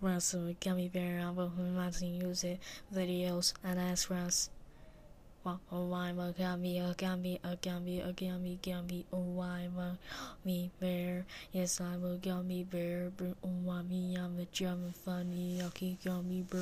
Russell, gummy bear album, mountain music videos, and ask Russ. Oh, why, my gummy, a gummy, a gummy, a gummy, gummy, oh, why, my me bear. Yes, I'm a gummy bear, but oh, why me, I'm a German funny, I keep gummy bear.